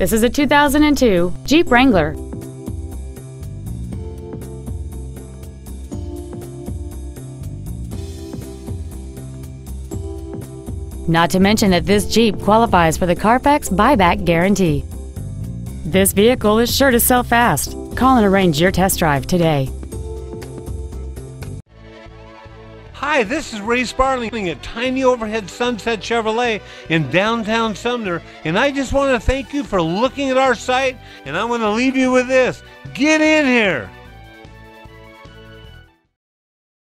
This is a 2002 Jeep Wrangler. Not to mention that this Jeep qualifies for the Carfax buyback guarantee. This vehicle is sure to sell fast. Call and arrange your test drive today. Hi, this is Ray Sparling at Tiny Overhead Sunset Chevrolet in downtown Sumner, and I just want to thank you for looking at our site, and I want to leave you with this. Get in here!